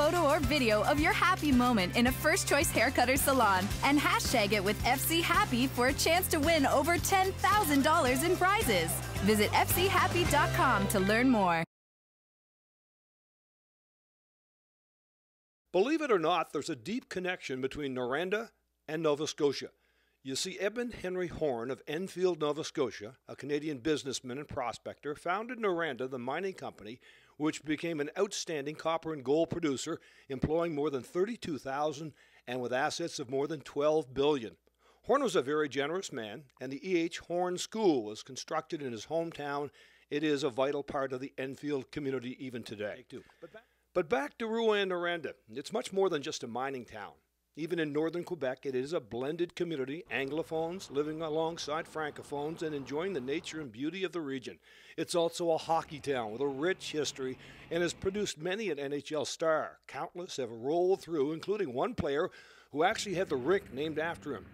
photo or video of your happy moment in a first choice haircutter salon and hashtag it with FC Happy for a chance to win over $10,000 in prizes. Visit FCHappy.com to learn more. Believe it or not, there's a deep connection between Noranda and Nova Scotia. You see, Edmund Henry Horne of Enfield, Nova Scotia, a Canadian businessman and prospector, founded Noranda, the mining company, which became an outstanding copper and gold producer, employing more than 32,000 and with assets of more than 12 billion. Horne was a very generous man, and the E.H. Horne School was constructed in his hometown. It is a vital part of the Enfield community even today. But back to Rouyn-Noranda. It's much more than just a mining town. Even in northern Quebec, it is a blended community, Anglophones living alongside Francophones and enjoying the nature and beauty of the region. It's also a hockey town with a rich history and has produced many an NHL star. Countless have rolled through, including one player who actually had the rink named after him.